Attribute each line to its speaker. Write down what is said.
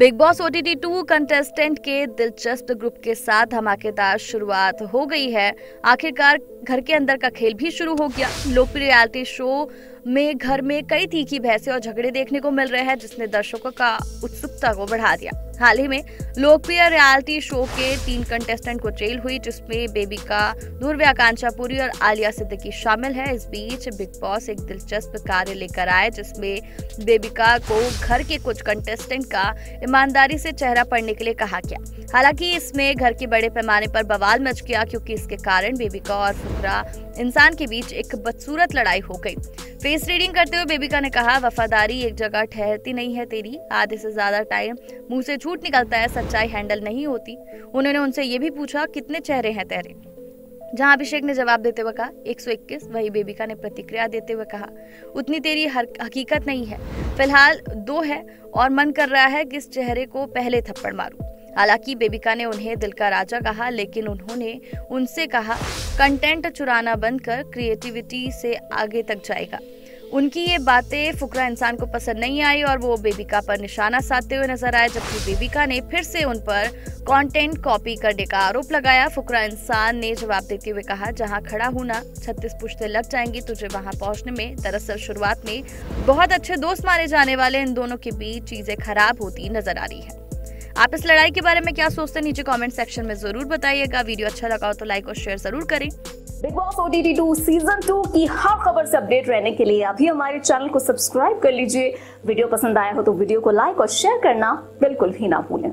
Speaker 1: Bigg Boss OTT two contestant के दिलचस्प group के साथ धमाकेदार शुरुआत हो गई है। आखिरकार घर के अंदर का खेल भी शुरू हो गया। लोकप्रिय रियलिटी शो में घर में कई तीखी भैंसे और झगड़े देखने को मिल रहे हैं, जिसने दर्शकों का उत्सुकता को बढ़ा दिया। हाल ही में लोकप्रिय रियलिटी शो के तीन कंटेस्टेंट को जेल हुई, जिसमें बेबिका ध्रुव आकांक्षा पुरी और आलिया सिद्दीकी शामिल है। इस बीच बिग बॉस एक दिलचस्प कार्य लेकर आए, जिसमें बेबिका को घर के कुछ कंटेस्टेंट का ईमानदारी से चेहरा पढ़ने के लिए कहा गया। हालाँकि इसमें घर के बड़े पैमाने पर बवाल मच गया, क्योंकि इसके कारण बेबिका और फुकरा इंसान के बीच एक बदसूरत लड़ाई हो गई। फेस रीडिंग करते हुए बेबिका ने कहा, वफादारी एक जगह ठहरती नहीं है तेरी, आधे से ज़्यादा टाइम मुँह से झूठ निकलता है, सच्चाई हैंडल नहीं होती। उन्होंने उनसे ये भी पूछा, कितने चेहरे हैं तेरे? जहाँ अभिषेक ने जवाब देते हुए कहा 121 वही बेबिका ने प्रतिक्रिया देते हुए कहा, उतनी तेरी हर, हकीकत नहीं है। फ़िलहाल दो है, और मन कर रहा है कि इस चेहरे को पहले थप्पड़ मारूं। हालाँकि बेबिका ने उन्हें दिल का राजा कहा, लेकिन उन्होंने उनसे कहा, कंटेंट चुराना बंद कर, क्रिएटिविटी से आगे तक जाएगा। उनकी ये बातें फुकरा इंसान को पसंद नहीं आई और वो बेबिका पर निशाना साधते हुए नज़र आए, जबकि बेबिका ने फिर से उन पर कंटेंट कॉपी करने का आरोप लगाया। फुकरा इंसान ने जवाब देते हुए कहा, जहाँ खड़ा होना छत्तीस पुश्ते लग जाएँगी तुझे वहाँ पहुँचने में। दरअसल शुरुआत में बहुत अच्छे दोस्त माने जाने वाले इन दोनों के बीच चीज़ें खराब होती नज़र आ रही है। आप इस लड़ाई के बारे में क्या सोचते हैं, नीचे कमेंट सेक्शन में ज़रूर बताइएगा। वीडियो अच्छा लगा हो तो लाइक और शेयर ज़रूर करें।
Speaker 2: Bigg Boss O D two season two की हर खबर से अपडेट रहने के लिए अभी हमारे चैनल को सब्सक्राइब कर लीजिए। वीडियो पसंद आया हो तो वीडियो को लाइक और शेयर करना बिल्कुल भी ना भूलें।